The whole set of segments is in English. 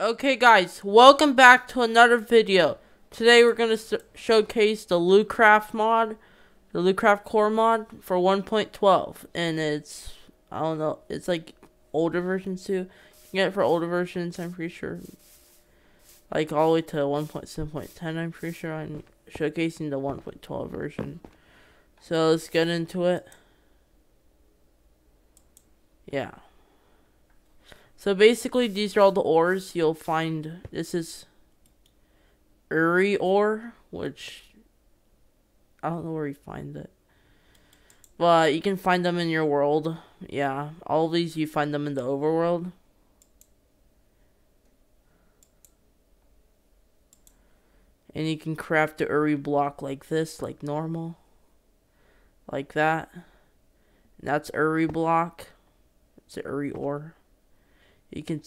Okay guys, welcome back to another video. Today we're going to showcase the Lucraft mod, the Lucraft core mod for 1.12 and it's I don't know, it's like older versions too. You can get it for older versions, I'm pretty sure. Like all the way to 1.7.10, I'm pretty sure I'm showcasing the 1.12 version. So let's get into it. Yeah. So basically, these are all the ores you'll find. This is Uru ore, which I don't know where you find it. But you can find them in your world. Yeah, all these you find them in the overworld. And you can craft the Uru block like this, like normal. Like that. And that's Uru block. It's the Uru ore. You can,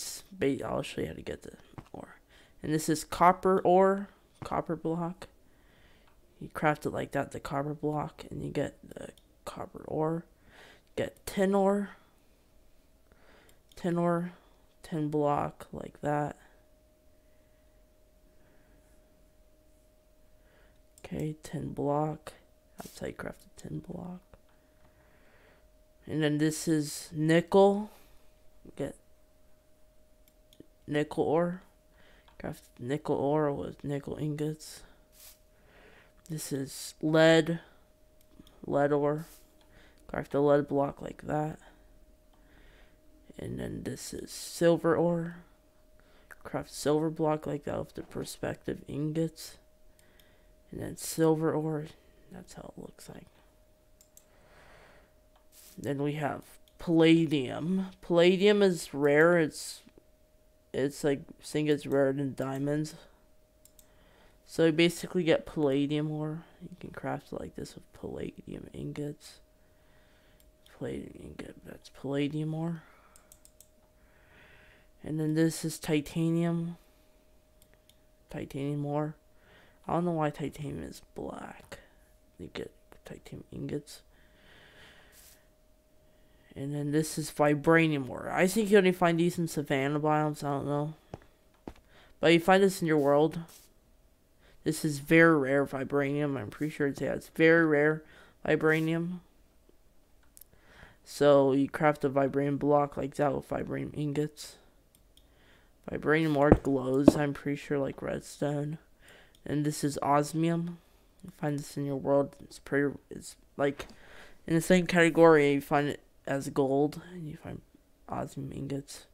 I'll show you how to get the ore. And this is copper ore, copper block. You craft it like that, the copper block, and you get the copper ore. Get tin ore, tin ore, tin block like that. Okay, tin block. That's how you craft a tin block. And then this is nickel. Get nickel ore. Craft nickel ore with nickel ingots. This is lead. Lead ore. Craft a lead block like that. And then this is silver ore. Craft silver block like that with the perspective ingots. And then silver ore. That's how it looks like. Then we have palladium. Palladium is rare. It's it's like saying it's rarer than diamonds. So you basically get palladium ore. You can craft like this with palladium ingots. Palladium ingot, that's palladium ore. And then this is titanium. Titanium ore. I don't know why titanium is black. You get titanium ingots. And then this is vibranium ore. I think you only find these in savanna biomes. I don't know. But you find this in your world. This is very rare vibranium. I'm pretty sure it's, yeah, it's very rare vibranium. So you craft a vibranium block like that with vibranium ingots. Vibranium ore glows, I'm pretty sure, like redstone. And this is osmium. You find this in your world. It's pretty, it's like in the same category. You find it as gold. And you find osmium ingots.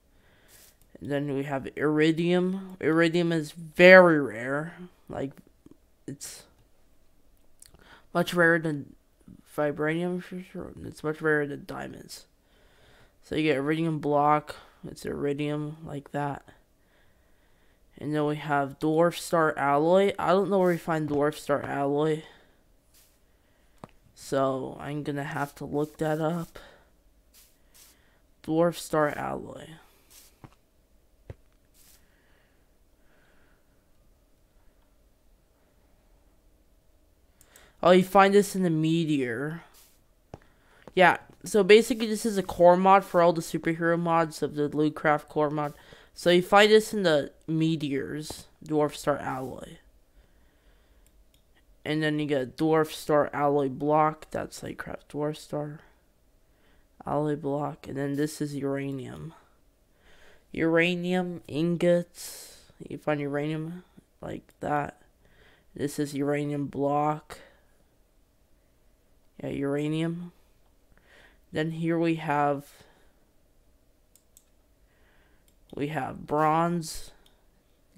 And then we have iridium. Iridium is very rare. Like, it's much rarer than vibranium for sure. It's much rarer than diamonds. So you get iridium block. It's iridium like that. And then we have dwarf star alloy. I don't know where we find dwarf star alloy. So I'm gonna have to look that up. Dwarf Star Alloy. Oh, you find this in the Meteor. Yeah, so basically this is a core mod for all the superhero mods of the Lucraft core mod. So you find this in the Meteors, Dwarf Star Alloy. And then you get Dwarf Star Alloy Block, that's like Craft Dwarf Star alloy block, and then this is uranium. Uranium ingots. You find uranium like that. This is uranium block. Yeah, uranium. Then here we have we have bronze,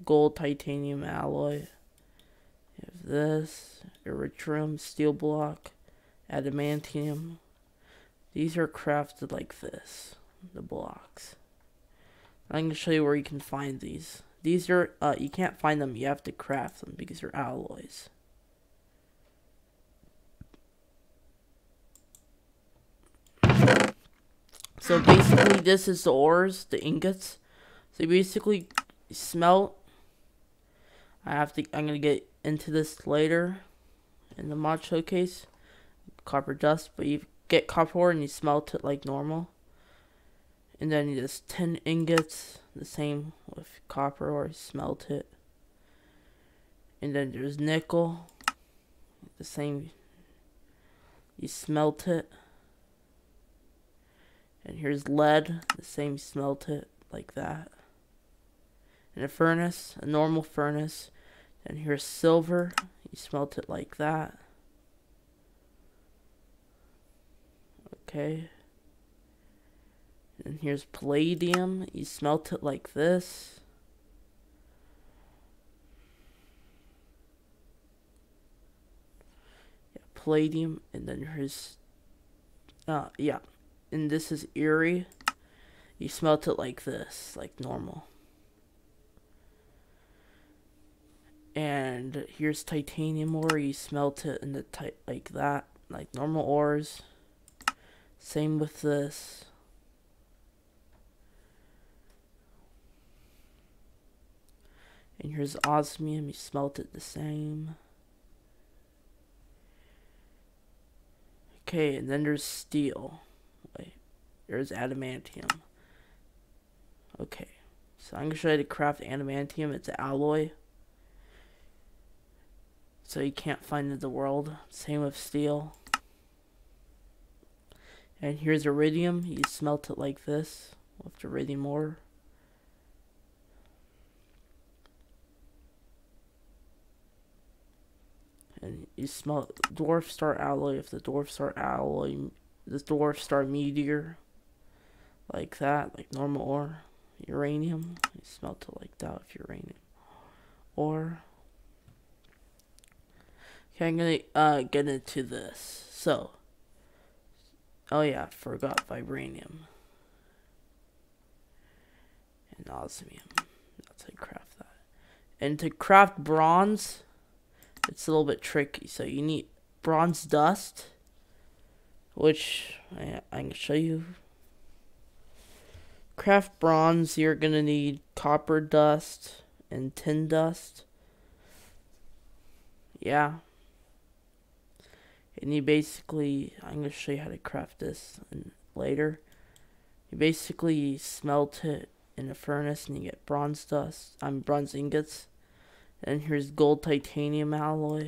gold, titanium alloy. We have this, erythrium, steel block, adamantium, these are crafted like this, the blocks. I'm going to show you where you can find these. These are, uh, you can't find them, you have to craft them because they're alloys. So basically this is the ores, the ingots. So basically smelt. I have to, I'm going to get into this later in the mod showcase. Copper dust, but you get copper ore and you smelt it like normal. And then you just 10 ingots. the same with copper or you smelt it. And then there's nickel, the same, you smelt it. And here's lead, the same, you smelt it like that. In a furnace, a normal furnace. And here's silver, you smelt it like that. Okay. And here's palladium. You smelt it like this. Yeah, palladium. And then here's... Uh, yeah. And this is Eri. You smelt it like this, like normal. And here's titanium ore. You smelt it in the like that, like normal ores. Same with this. And here's osmium, you smelt it the same. Okay, and then there's steel. Wait, there's adamantium. Okay, so I'm gonna show you how to craft adamantium. It's an alloy. So you can't find it in the world. Same with steel. And here's iridium. You smelt it like this. With iridium ore. and you smell dwarf star alloy. If the dwarf star alloy the dwarf star meteor. Like that like normal ore. Uranium. You smelt it like that with uranium. Or okay i'm gonna uh get into this. So oh yeah forgot vibranium and osmium that's how you craft that and to craft bronze it's a little bit tricky. So you need bronze dust, which I, I can show you. Craft bronze, you're going to need copper dust and tin dust. Yeah. And you basically, I'm going to show you how to craft this later. You basically smelt it in a furnace and you get bronze dust. I'm bronze ingots. And here's gold titanium alloy.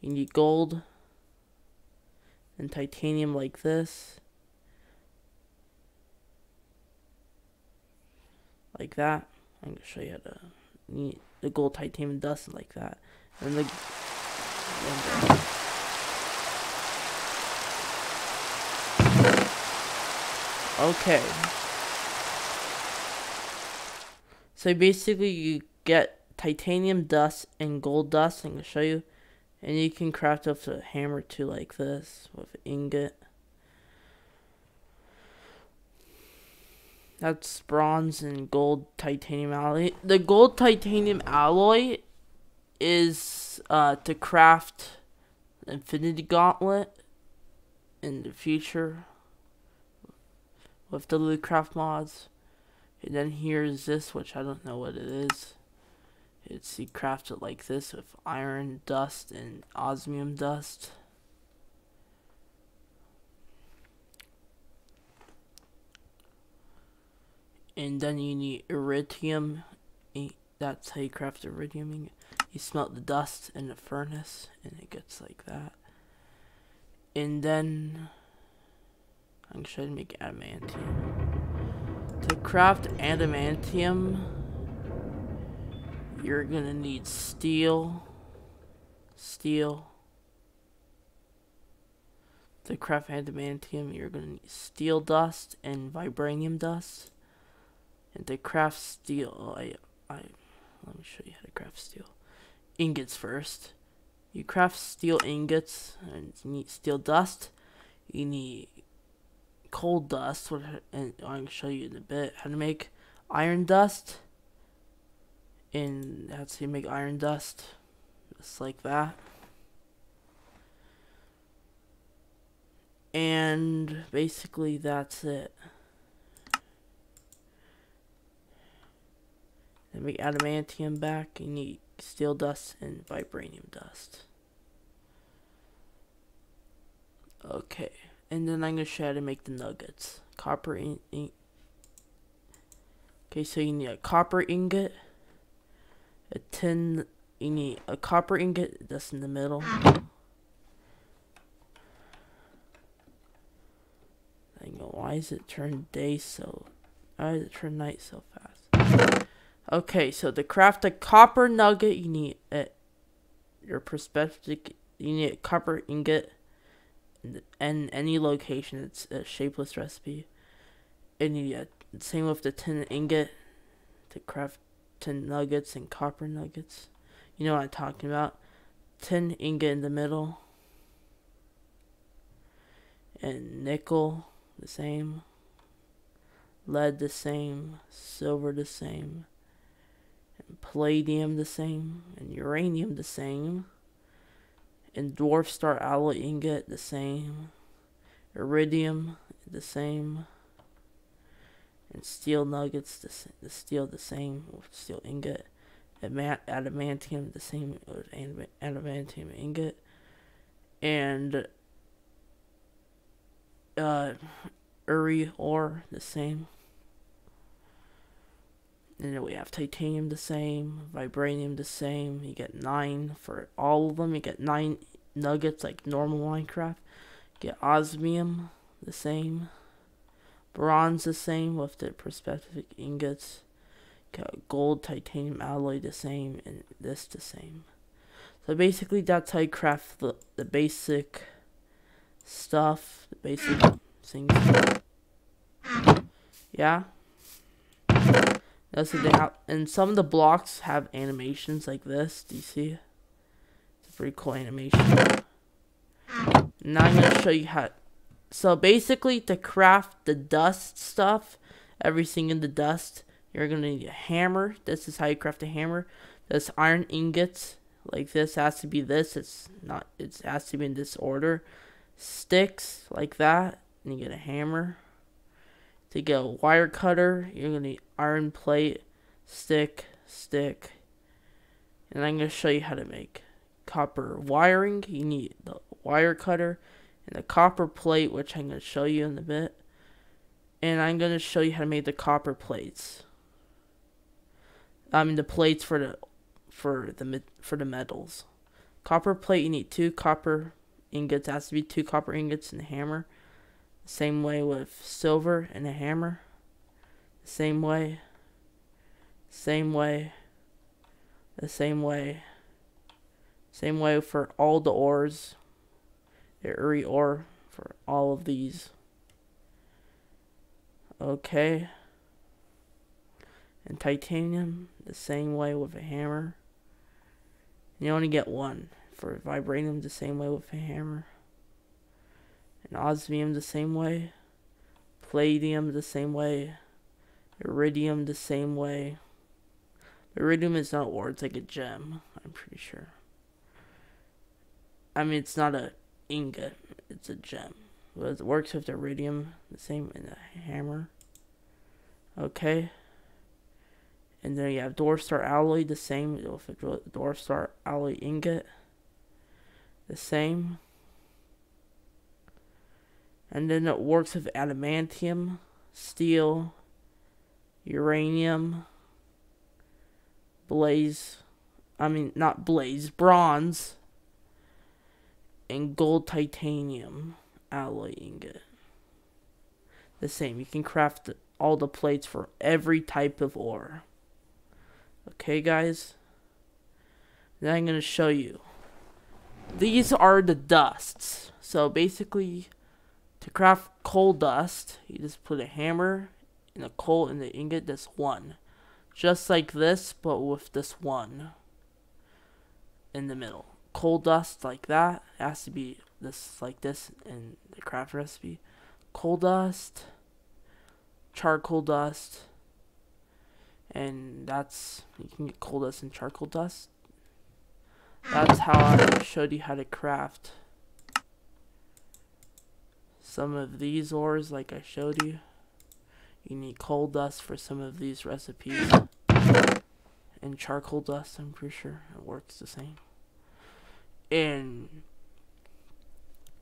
You need gold and titanium like this. Like that. I'm gonna show you how to need the gold titanium dust like that. And the Okay. So basically you get titanium dust and gold dust. I'm going to show you. And you can craft up a hammer too like this with ingot. That's bronze and gold titanium alloy. The gold titanium alloy is uh, to craft Infinity Gauntlet in the future with the Lucraft mods. And then here's this, which I don't know what it is. It's he crafted like this with iron dust and osmium dust. And then you need iridium. Eh, that's how you craft iridium. You smelt the dust in the furnace and it gets like that. And then I'm trying to make adamantium. To craft adamantium, you're gonna need steel, steel. To craft adamantium, you're gonna need steel dust and vibranium dust. And to craft steel, oh, I, I, let me show you how to craft steel. Ingots first. You craft steel ingots and you need steel dust. You need coal dust, and gonna show you in a bit. How to make iron dust. And how you make iron dust. Just like that. And basically that's it. Then make adamantium back you need steel dust and vibranium dust. Okay and then I'm gonna show you how to make the nuggets copper ink Okay, so you need a copper ingot, a tin, you need a copper ingot that's in the middle. I why is it turn day so, why is it turn night so fast? Okay, so to craft a copper nugget, you need a, your perspective, you need a copper ingot, and any location, it's a shapeless recipe. And need same with the tin ingot to craft tin nuggets and copper nuggets. You know what I'm talking about. Tin ingot in the middle. And nickel the same. Lead the same. Silver the same. And palladium the same. And uranium the same. And dwarf star alloy ingot the same. Iridium the same and steel nuggets, the, the steel the same steel ingot, adamantium the same adamantium ingot, and uh, Uru ore the same. And then we have titanium the same, vibranium the same. You get nine for all of them. You get nine nuggets like normal Minecraft. You get osmium the same. Bronze the same with the perspective ingots. Got gold, titanium alloy the same, and this the same. So basically that's how you craft the, the basic stuff, the basic things. Yeah. They have, and some of the blocks have animations like this. Do you see? It's a pretty cool animation. Now I'm gonna show you how so basically, to craft the dust stuff, everything in the dust, you're gonna need a hammer. This is how you craft a hammer. This iron ingots, like this has to be this. It's not. It has to be in this order. Sticks like that, and you get a hammer. To get a wire cutter, you're gonna need iron plate, stick, stick, and I'm gonna show you how to make copper wiring. You need the wire cutter and the copper plate, which I'm going to show you in a bit. And I'm going to show you how to make the copper plates. I mean the plates for the for the for the metals. Copper plate, you need two copper ingots. It has to be two copper ingots and a hammer. Same way with silver and a hammer. Same way. Same way. The same way. Same way for all the ores the ore for all of these. Okay. And titanium, the same way with a hammer. You only get one. For vibranium, the same way with a hammer. And osmium, the same way. Palladium, the same way. Iridium, the same way. Iridium is not ore, it's like a gem, I'm pretty sure. I mean, it's not a ingot. It's a gem. Well, it works with iridium, the same in a hammer. Okay. And then you have Dwarf Star Alloy, the same with a Dwarf Star Alloy ingot. The same. And then it works with adamantium, steel, uranium, blaze, I mean, not blaze, bronze, and gold titanium alloy ingot. The same. You can craft all the plates for every type of ore. Okay, guys? Then I'm going to show you. These are the dusts. So basically, to craft coal dust, you just put a hammer and a coal in the ingot that's one. Just like this, but with this one in the middle coal dust like that. It has to be this like this in the craft recipe. Coal dust, charcoal dust, and that's you can get coal dust and charcoal dust. That's how I showed you how to craft some of these ores like I showed you. You need coal dust for some of these recipes. And charcoal dust, I'm pretty sure it works the same and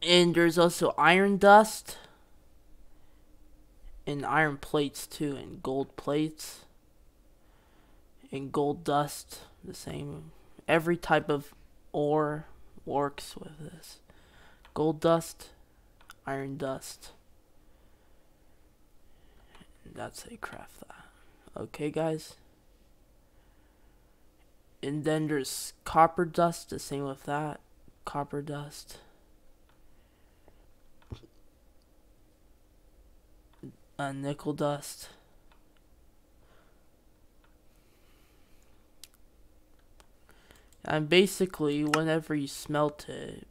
and there's also iron dust and iron plates too and gold plates and gold dust, the same. Every type of ore works with this. Gold dust, iron dust. That's how you craft that. Okay, guys. And then there's copper dust, the same with that. Copper dust. Uh, nickel dust. And basically, whenever you smelt it,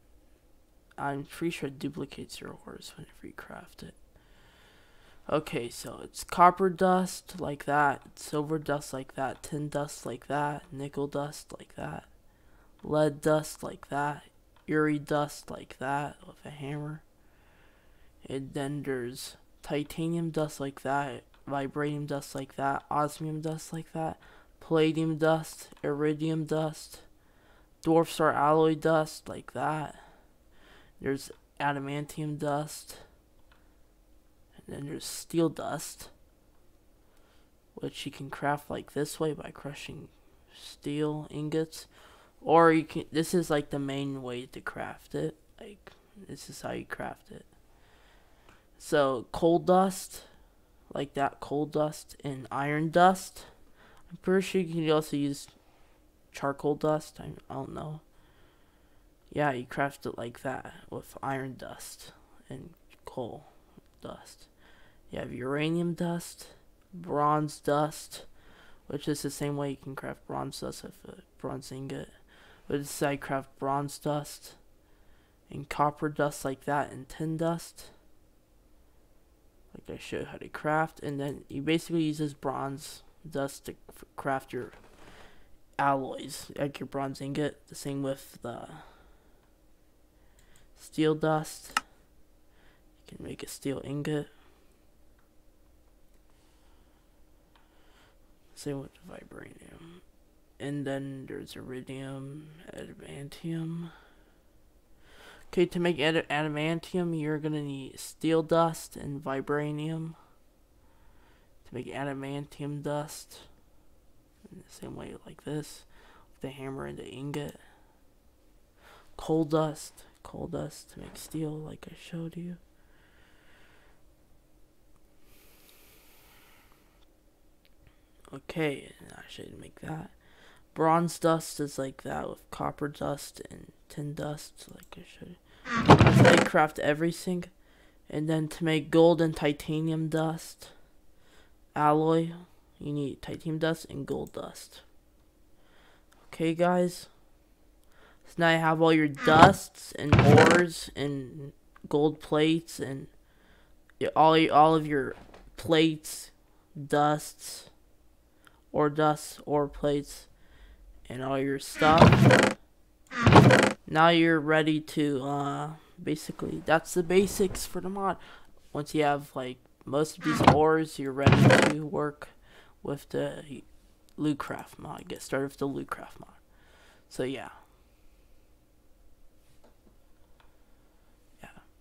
I'm pretty sure it duplicates your ores whenever you craft it. Okay, so it's copper dust like that, silver dust like that, tin dust like that, nickel dust like that, lead dust like that, uru dust like that with a hammer. And then there's titanium dust like that, vibranium dust like that, osmium dust like that, palladium dust, iridium dust, dwarf star alloy dust like that. There's adamantium dust And then there's steel dust, which you can craft like this way by crushing steel ingots. Or you can, this is like the main way to craft it. Like, this is how you craft it. So, coal dust, like that coal dust, and iron dust. I'm pretty sure you can also use charcoal dust. I, I don't know. Yeah, you craft it like that with iron dust and coal dust. You have uranium dust, bronze dust, which is the same way you can craft bronze dust with uh, a bronze ingot. But this you craft bronze dust and copper dust like that and tin dust. Like I showed how to craft. And then you basically use this bronze dust to craft your alloys, like your bronze ingot. The same with the steel dust. You can make a steel ingot. Same with vibranium. And then there's iridium, adamantium. Okay, to make ad adamantium, you're gonna need steel dust and vibranium. To make adamantium dust, in the same way like this, with the hammer and the ingot. Coal dust, coal dust to make steel, like I showed you. Okay, I should make that. Bronze dust is like that with copper dust and tin dust, like I should. That's how craft everything. And then to make gold and titanium dust alloy, you need titanium dust and gold dust. Okay, guys. So now you have all your dusts and ores and gold plates and all all of your plates, dusts ore dust, ore plates, and all your stuff. Now you're ready to, uh, basically, that's the basics for the mod. Once you have, like, most of these ores, you're ready to work with the Lucraft mod. Get started with the Lucraft mod. So, yeah.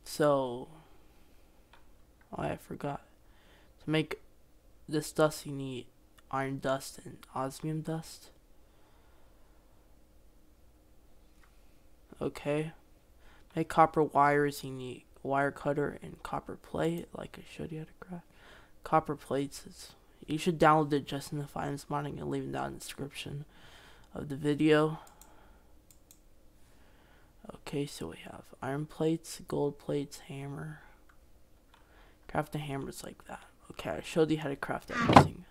So, oh, I forgot. To make this dust, you need iron dust and osmium dust. Okay. Make copper wires, you need wire cutter and copper plate, like I showed you how to craft. Copper plates you should download it just in the finance modding and leave it down in the description of the video. Okay, so we have iron plates, gold plates, hammer. Craft the hammers like that. Okay, I showed you how to craft everything.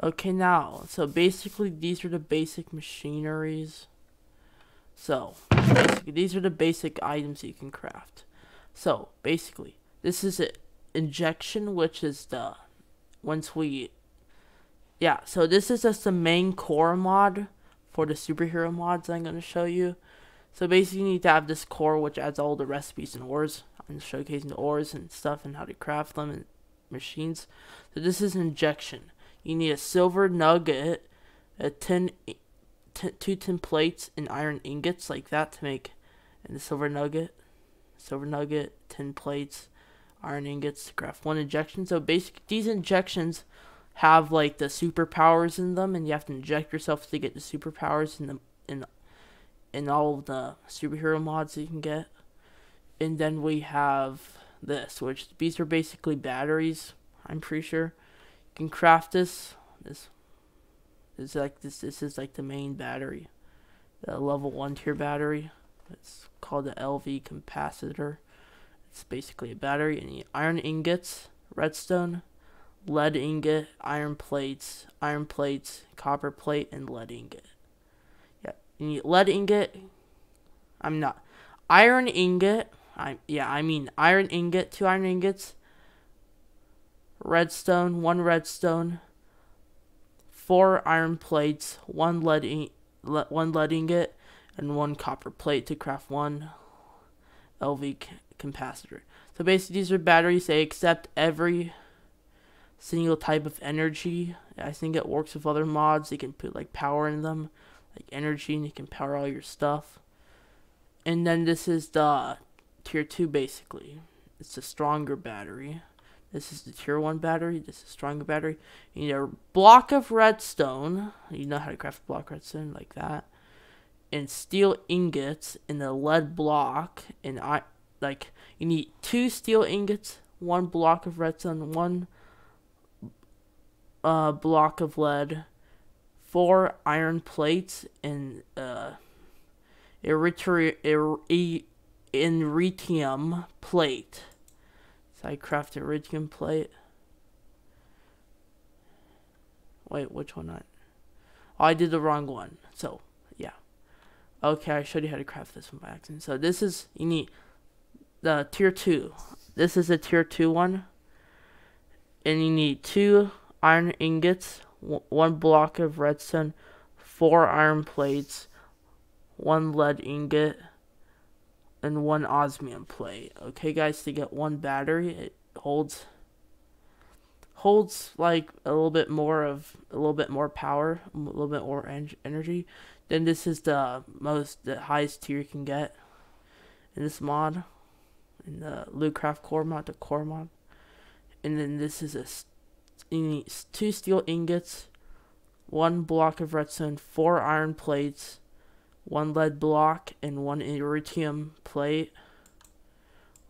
Okay, now, so basically these are the basic machineries. So, these are the basic items you can craft. So, basically, this is an injection, which is the, once we, yeah, so this is just the main core mod for the superhero mods I'm going to show you. So basically you need to have this core which adds all the recipes and ores. I'm showcasing the ores and stuff and how to craft them and machines. So this is injection you need a silver nugget, a tin, two tin plates and iron ingots like that to make, and the silver nugget, silver nugget, tin plates, iron ingots craft one injection. So basically, these injections have like the superpowers in them, and you have to inject yourself to get the superpowers in the in in all of the superhero mods you can get. And then we have this, which these are basically batteries. I'm pretty sure you can craft this. This is like this. This is like the main battery, the level one tier battery. It's called the LV capacitor. It's basically a battery. And you need iron ingots, redstone, lead ingot, iron plates, iron plates, copper plate, and lead ingot. Yeah, you need lead ingot. I'm not iron ingot. I yeah, I mean iron ingot, two iron ingots, redstone, one redstone, four iron plates, one lead in, one lead ingot, and one copper plate to craft one LV capacitor. So basically, these are batteries. They accept every single type of energy. I think it works with other mods. You can put like power in them, like energy, and you can power all your stuff. And then this is the tier 2 basically. It's a stronger battery. This is the tier 1 battery. This is stronger battery. You need a block of redstone. You know how to craft a block redstone like that. And steel ingots and a lead block. And I like you need two steel ingots, one block of redstone, one uh, block of lead, four iron plates, and uh, eritri- er- plate. So I craft iridium plate. Wait, which one? I, oh, I did the wrong one. So, yeah. Okay, I showed you how to craft this one by accident. So this is, you need the tier 2. This is a tier 2 one. And you need two iron ingots, one block of redstone, four iron plates, one lead ingot, and one osmium plate. Okay, guys, to get one battery, it holds holds like a little bit more of a little bit more power, a little bit more en- energy. Then this is the most the highest tier you can get in this mod, in the Lucraft core mod, the core mod. And then this is a two steel ingots, one block of redstone, four iron plates, one lead block, and one iridium plate.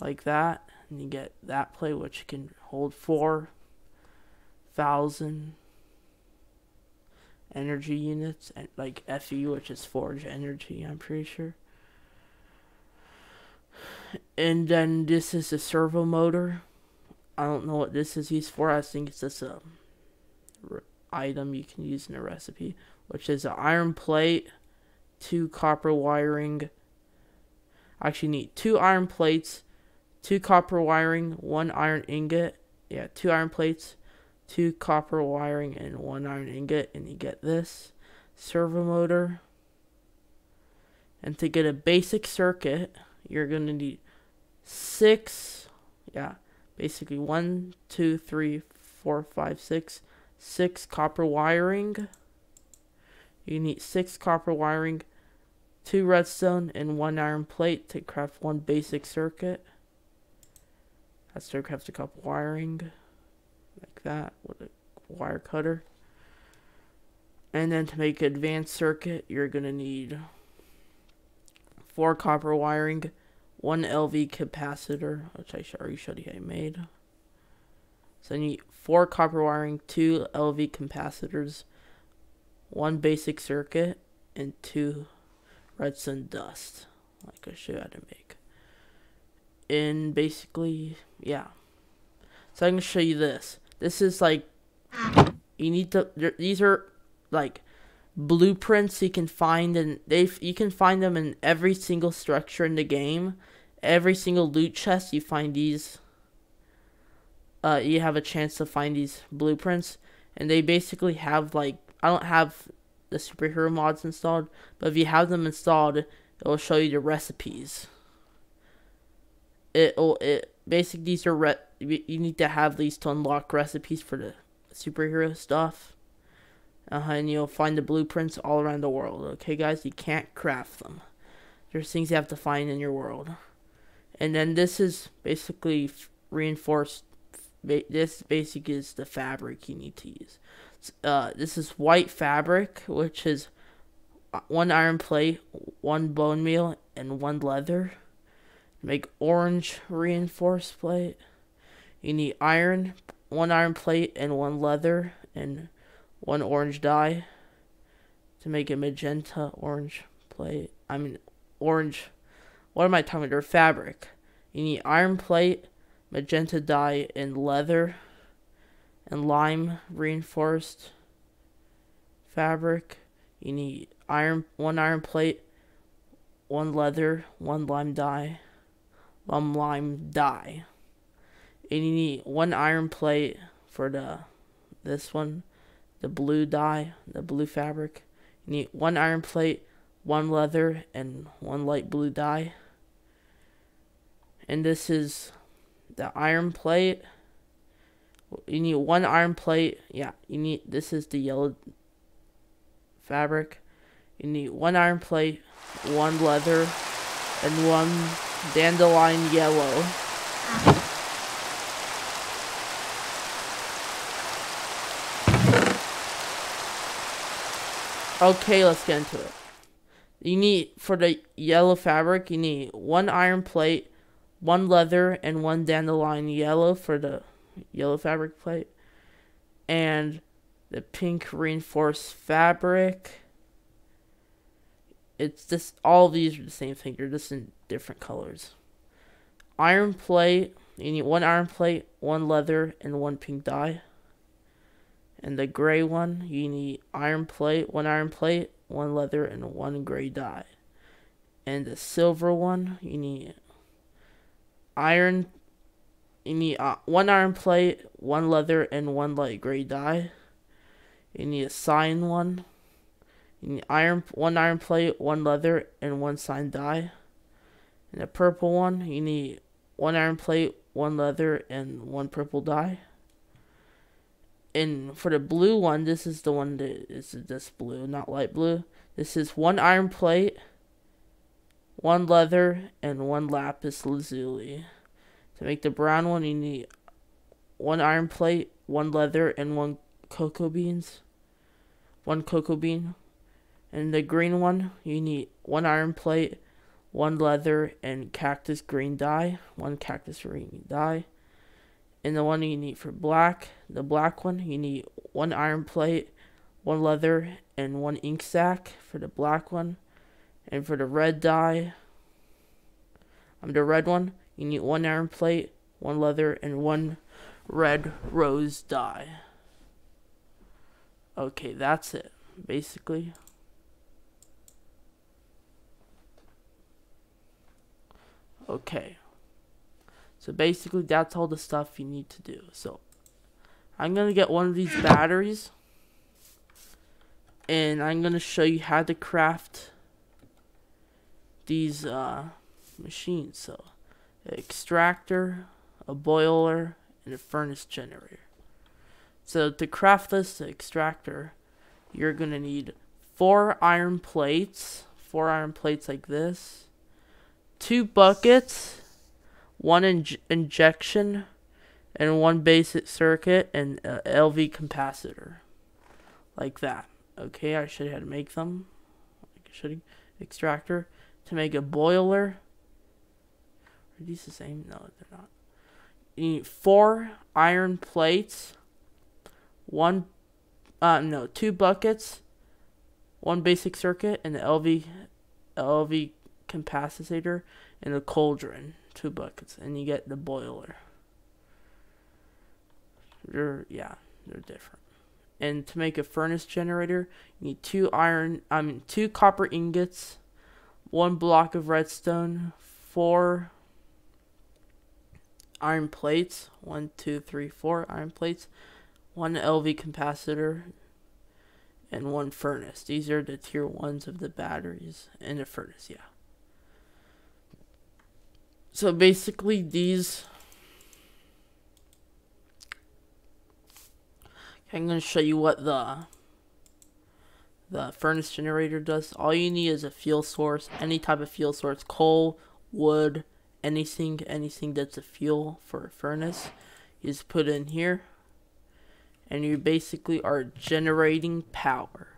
Like that. And you get that plate, which can hold 4,000 energy units, and like FE, which is Forge Energy, I'm pretty sure. And then this is a servo motor I don't know what this is used for. I think it's just a item you can use in a recipe, which is an iron plate, two copper wiring. I actually need two iron plates, two copper wiring, one iron ingot. Yeah, two iron plates, two copper wiring, and one iron ingot, and you get this servo motor. And to get a basic circuit, you're gonna need six, yeah, basically one, two, three, four, five, six, six copper wiring. You need six copper wiring, two redstone, and one iron plate to craft one basic circuit. That's to craft a copper wiring, like that, with a wire cutter. And then to make an advanced circuit, you're going to need four copper wiring, one LV capacitor, which I already showed you how I made. So you need four copper wiring, two LV capacitors, one basic circuit, and two redstone dust, like I showed how to make. And basically, yeah. So I'm gonna show you this. This is like you need to. These are like blueprints you can find and they you can find them in every single structure in the game. Every single loot chest you find these uh you have a chance to find these blueprints and they basically have like I don't have the superhero mods installed, but if you have them installed, it will show you the recipes. It will it basically these are re- you need to have these to unlock recipes for the superhero stuff Uh-huh, and you'll find the blueprints all around the world. Okay, guys, you can't craft them. There's things you have to find in your world. And then this is basically reinforced. This basic is the fabric you need to use. Uh, this is white fabric, which is uh, one iron plate, one bone meal, and one leather. Make orange reinforced plate. You need iron, one iron plate, and one leather, and one orange dye to make a magenta orange plate. I mean, orange. What am I talking about? Fabric. You need iron plate, magenta dye, and leather, and lime reinforced fabric. You need iron, one iron plate, one leather, one lime dye, one lime dye. And you need one iron plate for the this one, the blue dye, the blue fabric. You need one iron plate, one leather, and one light blue dye. And this is the iron plate. You need one iron plate. Yeah, you need this is the yellow fabric. You need one iron plate, one leather, and one dandelion yellow. Okay, let's get into it. You need, for the yellow fabric, you need one iron plate, one leather, and one dandelion yellow for the yellow fabric plate. And the pink reinforced fabric. It's just, all these are the same thing. They're just in different colors. Iron plate, you need one iron plate, one leather, and one pink dye. And the gray one, you need iron plate, one iron plate, one leather, and one gray dye. And the silver one, you need iron, you need uh, one iron plate, one leather, and one light gray dye. You need a cyan one. You need iron, one iron plate, one leather, and one cyan dye. And a purple one, you need one iron plate, one leather, and one purple dye and for the blue one, this is the one that is this blue, not light blue. This is one iron plate, one leather, and one lapis lazuli. To make the brown one, you need one iron plate, one leather, and one cocoa beans. One cocoa bean. And the green one, you need one iron plate, one leather, and cactus green dye. One cactus green dye. And the one you need for black, the black one, you need one iron plate, one leather, and one ink sac for the black one. And for the red dye, I'm um, the red one, you need one iron plate, one leather, and one red rose dye. Okay, that's it, basically. Okay. So basically, that's all the stuff you need to do. So I'm going to get one of these batteries. And I'm going to show you how to craft these uh, machines. So, extractor, a boiler, and a furnace generator. So to craft this extractor, you're going to need four iron plates, four iron plates like this, two buckets, one inj injection, and one basic circuit and a LV capacitor. Like that. Okay, I should have to make them. Should extractor to make a boiler. Are these the same? No, they're not. You need four iron plates, one, uh, no, two buckets, one basic circuit, and the LV, LV capacitor, and a cauldron two buckets, and you get the boiler. They're yeah, they're different. And to make a furnace generator, you need two iron, I mean two copper ingots, one block of redstone, four iron plates, one, two, three, four iron plates, one LV capacitor, and one furnace. These are the tier ones of the batteries and the furnace, yeah. So basically these I'm going to show you what the the furnace generator does. All you need is a fuel source, any type of fuel source, coal, wood, anything, anything that's a fuel for a furnace. Just put in here, and you basically are generating power.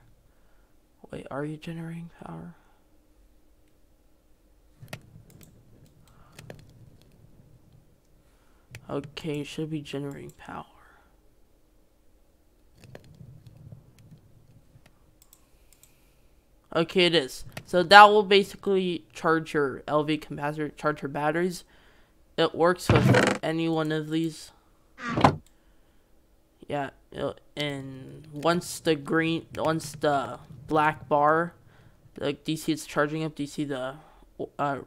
Wait, are you generating power? Okay, should be generating power. Okay, it is. So that will basically charge your LV capacitor, charge your batteries. It works with any one of these. Yeah, and once the green, once the black bar, like DC is charging up, DC the uh,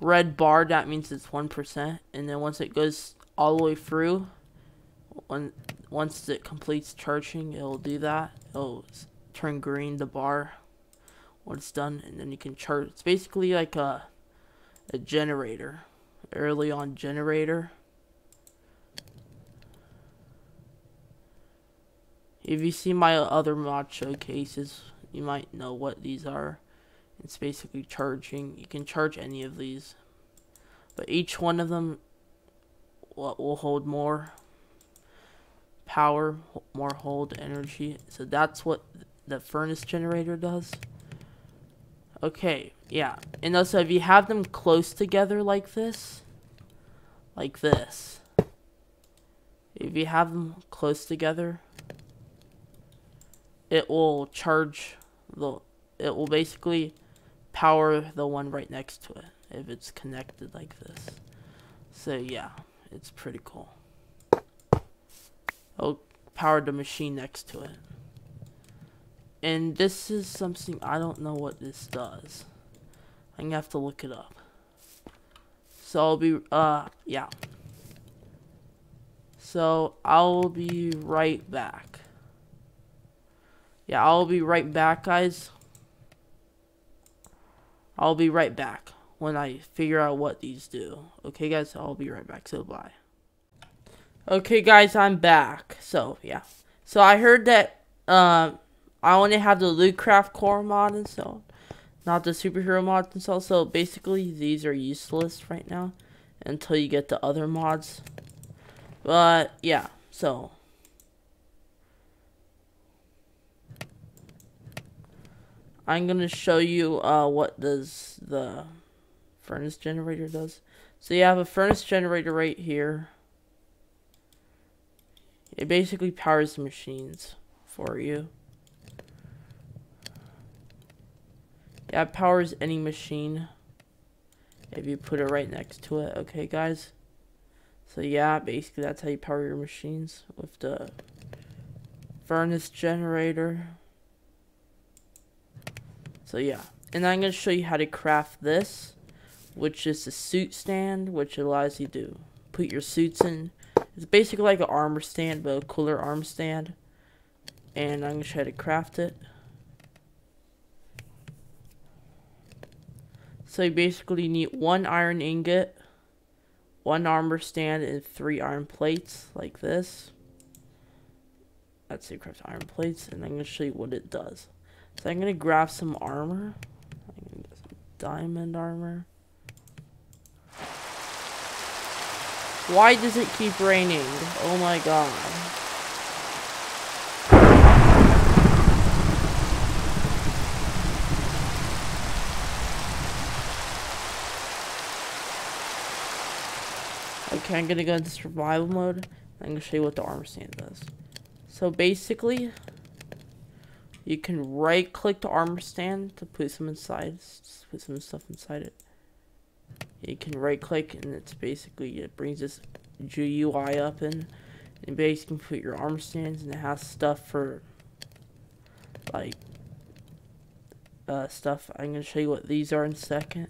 red bar, that means it's 1%. And then once it goes all the way through, when once it completes charging, it'll do that. It'll turn green, the bar, when it's done. And then you can charge. It's basically like a, a generator. Early on generator. If you see my other mod showcases, you might know what these are. It's basically charging. You can charge any of these. But each one of them will, will hold more power, more hold energy. So that's what the furnace generator does. Okay, yeah. And also if you have them close together like this, like this, if you have them close together, it will charge the, it will basically power the one right next to it if it's connected like this. So yeah, it's pretty cool. It'll power the machine next to it. And this is something, I don't know what this does. I'm gonna have to look it up. So I'll be, uh, yeah. So I'll be right back. Yeah, I'll be right back, guys. I'll be right back when I figure out what these do. Okay, guys, I'll be right back. So, bye. Okay, guys, I'm back. So, yeah. So, I heard that uh, I only have the Lucraft Core mod installed, not the Superhero mod installed. So, basically, these are useless right now until you get the other mods. But, yeah. So, I'm gonna show you uh, what does the furnace generator does. So you have a furnace generator right here. It basically powers the machines for you. Yeah, it powers any machine if you put it right next to it. Okay, guys? So yeah, basically that's how you power your machines with the furnace generator. So yeah, and I'm going to show you how to craft this, which is a suit stand, which allows you to put your suits in. It's basically like an armor stand, but a cooler armor stand. And I'm going to try to craft it. So you basically need one iron ingot, one armor stand, and three iron plates, like this. That's us craft iron plates, and I'm going to show you what it does. So I'm gonna grab some armor. Some diamond armor. Why does it keep raining? Oh my god. Okay, I'm gonna go into survival mode. I'm gonna show you what the armor stand does. So basically, you can right click the armor stand to put some inside, put some stuff inside it. You can right click and it's basically, it brings this GUI up and, and basically put your armor stands and it has stuff for like uh, stuff. I'm to show you what these are in a second.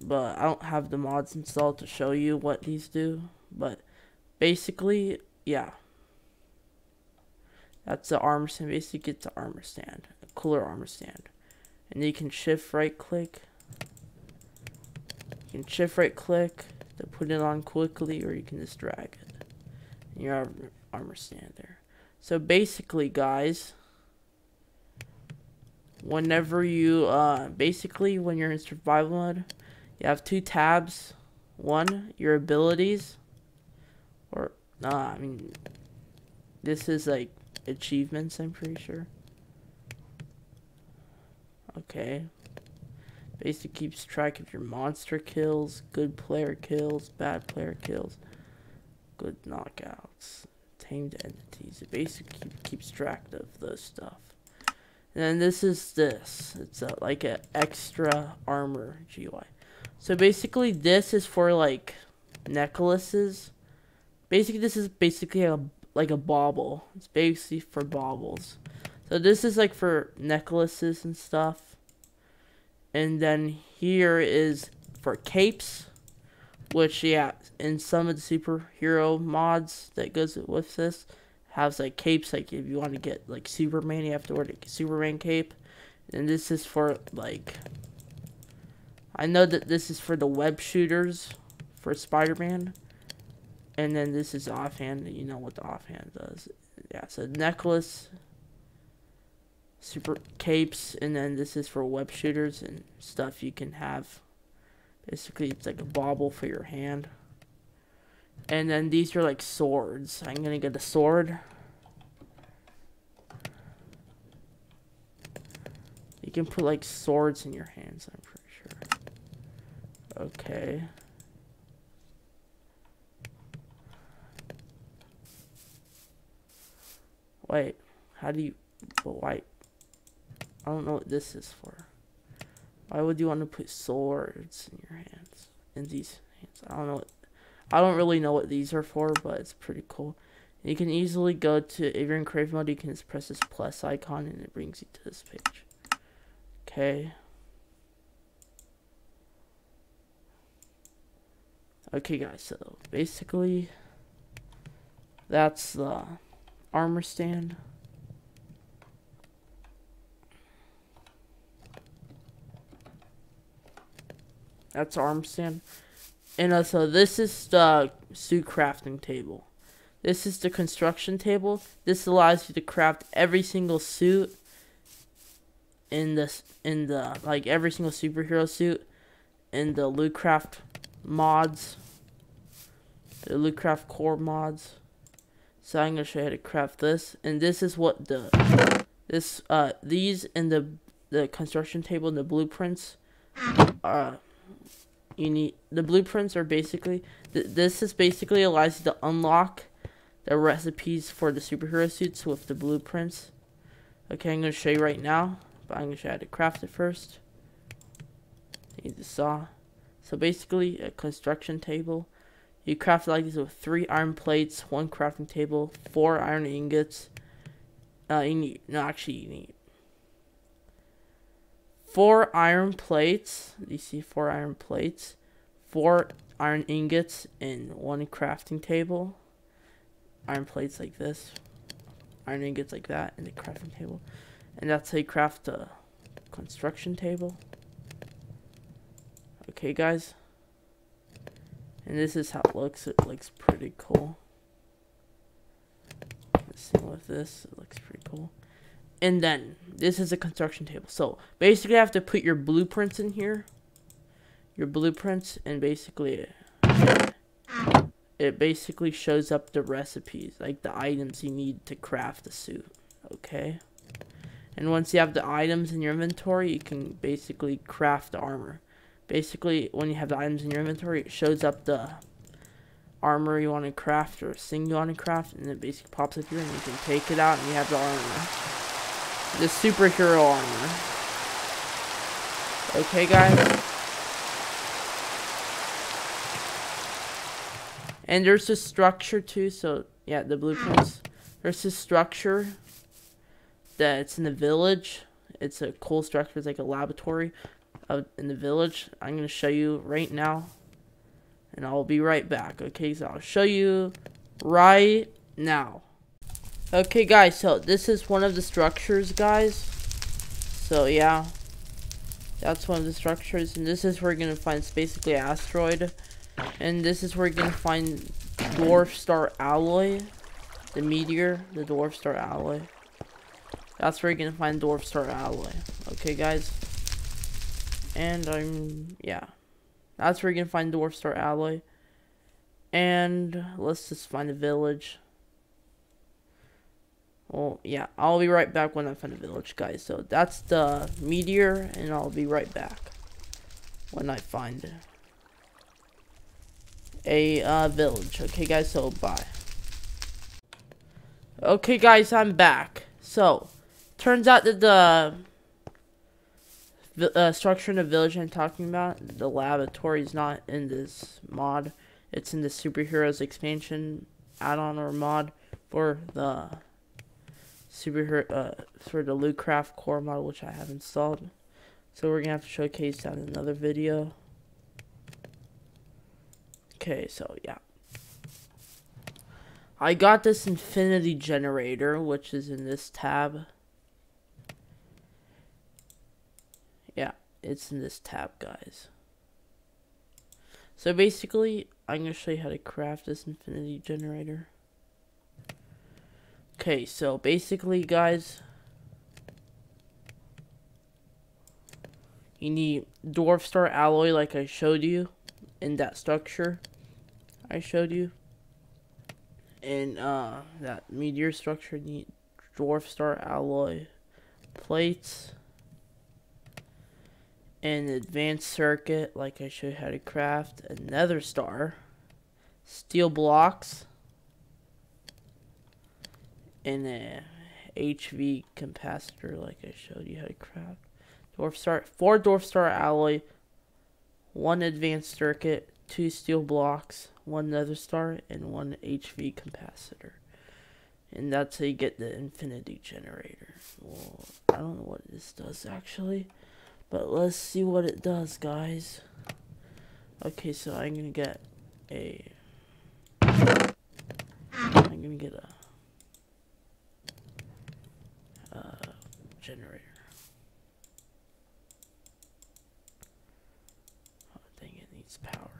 But I don't have the mods installed to show you what these do. But basically, yeah. That's the armor stand. Basically, gets the armor stand, a cooler armor stand, and you can shift right click. You can shift right click to put it on quickly, or you can just drag it. And your armor stand there. So basically, guys, whenever you uh basically when you're in survival mode, you have two tabs. One, your abilities, or nah, I mean, this is like achievements. I'm pretty sure. Okay. Basically keeps track of your monster kills, good player kills, bad player kills, good knockouts, tamed entities. It basically keeps track of those stuff. And then this is this. It's a, like an extra armor GUI. So basically this is for like necklaces. Basically this is basically a like a bauble. It's basically for baubles. So this is like for necklaces and stuff. And then here is for capes. Which yeah, in some of the superhero mods that goes with this has like capes like if you want to get like Superman you have to wear the Superman cape. And this is for like I know that this is for the web shooters for Spider-Man. And then this is offhand, you know what the offhand does. Yeah, so necklace, super capes, and then this is for web shooters and stuff you can have. Basically, it's like a bauble for your hand. And then these are like swords. I'm gonna get a sword. You can put like swords in your hands, I'm. Okay. Wait, how do you, but why, I don't know what this is for. Why would you want to put swords in your hands, in these hands? I don't know what, I don't really know what these are for, but it's pretty cool. You can easily go to, if you're in creative mode, you can just press this plus icon and it brings you to this page. Okay. Okay guys, so basically that's the armor stand. That's arm stand. And uh, so this is the suit crafting table. This is the construction table. This allows you to craft every single suit in this in the like every single superhero suit in the Lucraft mods. The Lucraft core mods. So I'm gonna show you how to craft this. And this is what the this uh these in the the construction table and the blueprints uh you need the blueprints are basically th this is basically allows you to unlock the recipes for the superhero suits with the blueprints. Okay, I'm gonna show you right now, but I'm gonna show you how to craft it first. Need the saw. So basically, a construction table. You craft like this with three iron plates, one crafting table, four iron ingots. Uh, you need no, actually you need four iron plates. You see four iron plates, four iron ingots, and one crafting table. Iron plates like this, iron ingots like that, and the crafting table. And that's how you craft a construction table. Okay, guys. And this is how it looks. It looks pretty cool. Same with this. It looks pretty cool. And then, this is a construction table. So, basically, I have to put your blueprints in here. Your blueprints, and basically, it basically shows up the recipes, like the items you need to craft the suit. Okay? And once you have the items in your inventory, you can basically craft the armor. Basically, when you have the items in your inventory, it shows up the armor you want to craft or thing you want to craft, and it basically pops up here, and you can take it out, and you have the armor. The superhero armor. Okay, guys? And there's a structure, too, so, yeah, the blueprints. There's a structure that's in the village. It's a cool structure. It's like a laboratory in the village. I'm going to show you right now. And I'll be right back. Okay, so I'll show you right now. Okay, guys, so this is one of the structures, guys. So, yeah. That's one of the structures. And this is where you're going to find, basically asteroid. And this is where you're going to find dwarf star alloy. The meteor, the dwarf star alloy. That's where you're to find dwarf star alloy. Okay, guys. And I'm, yeah. That's where you can find Dwarf Star Alloy. And let's just find a village. Well, yeah, I'll be right back when I find a village, guys. So that's the meteor, and I'll be right back when I find a uh, village. Okay, guys, so bye. Okay, guys, I'm back. So, turns out that the uh, structure in the village I'm talking about, the laboratory is not in this mod. It's in the superheroes expansion add-on or mod for the superhero uh, for the Lucraft core mod, which I have installed. So we're gonna have to showcase that in another video. Okay, so yeah. I got this infinity generator, which is in this tab. Yeah, it's in this tab, guys. So basically, I'm going to show you how to craft this infinity generator. Okay, so basically, guys, you need Dwarf Star Alloy like I showed you in that structure I showed you in uh, that meteor structure need dwarf star alloy plates an advanced circuit like I showed you how to craft another star steel blocks and a HV capacitor like I showed you how to craft dwarf star four dwarf star alloy one advanced circuit two steel blocks one nether star, and one HV capacitor. And that's how you get the infinity generator. Well, I don't know what this does actually. But let's see what it does, guys. Okay, so I'm gonna get a... I'm gonna get a... Uh, generator. Oh, dang, it needs power.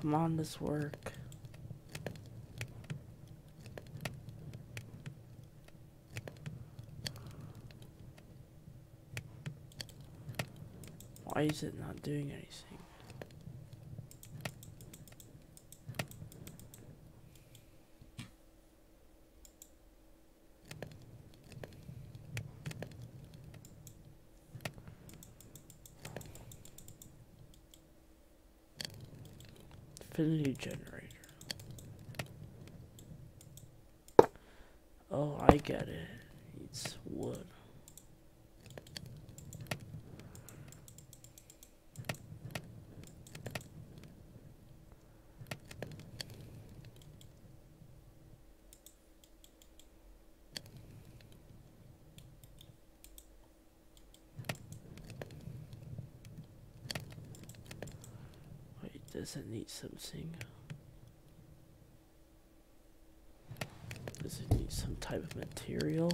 Come on, this work. Why is it not doing anything? Infinity generator. Oh, I get it. It's wood. Does it need something? Does it need some type of material?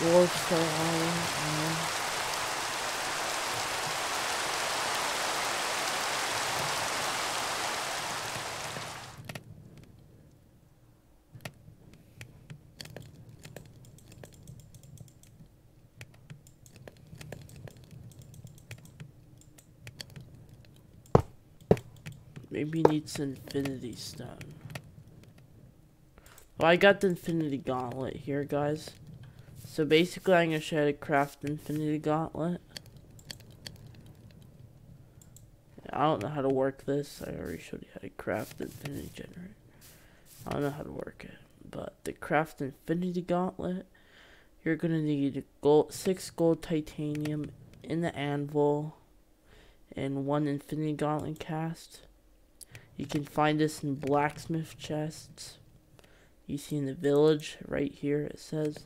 Dwarf still on. Maybe needs infinity stone. Well, I got the infinity gauntlet here, guys. So basically, I'm going to show you how to craft infinity gauntlet. I don't know how to work this. I already showed you how to craft infinity generator. I don't know how to work it. But the craft infinity gauntlet, you're going to need gold, 6 gold titanium in the anvil and 1 infinity gauntlet cast. You can find this in blacksmith chests. You see in the village right here it says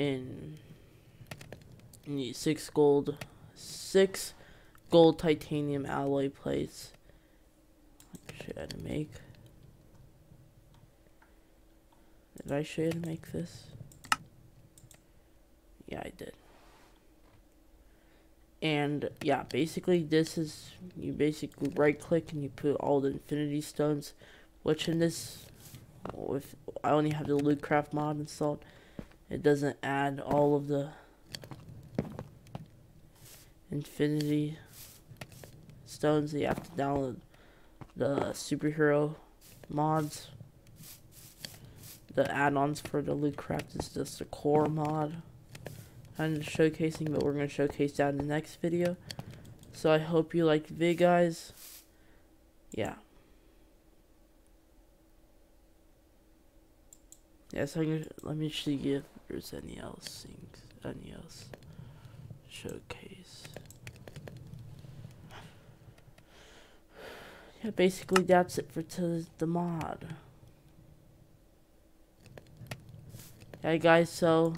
in need six gold six gold titanium alloy plates. How to make. Did I show you how to make this? Yeah, I did. And yeah, basically this is you basically right click and you put all the infinity stones, which in this, if I only have the Lucraft mod installed, it doesn't add all of the infinity stones. You have to download the superhero mods. The add-ons for the Lucraft is just the core mod kind of showcasing, but we're going to showcase that in the next video. So I hope you liked the vid, guys. Yeah. Yes, I'm gonna, let me see if else things, any else showcase. Yeah, basically that's it for the mod. Yeah, guys, so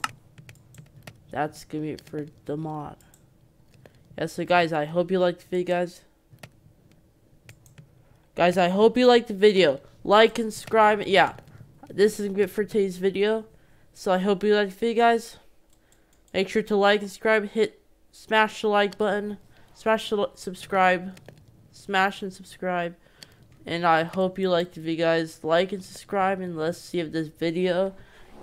that's gonna be it for the mod. Yeah, so guys, I hope you liked the video, guys. Guys, I hope you liked the video. Like and subscribe. Yeah, this is it for today's video. So I hope you liked the video, guys. Make sure to like subscribe. Hit, smash the like button. Smash the subscribe. Smash and subscribe. And I hope you liked the video, guys. Like and subscribe, and let's see if this video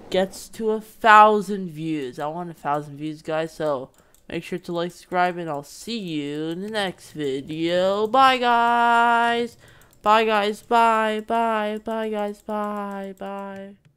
gets to a thousand views. I want a thousand views, guys. So make sure to like, subscribe, and I'll see you in the next video. Bye, guys. Bye, guys. Bye. Bye. Bye, guys. Bye. Bye.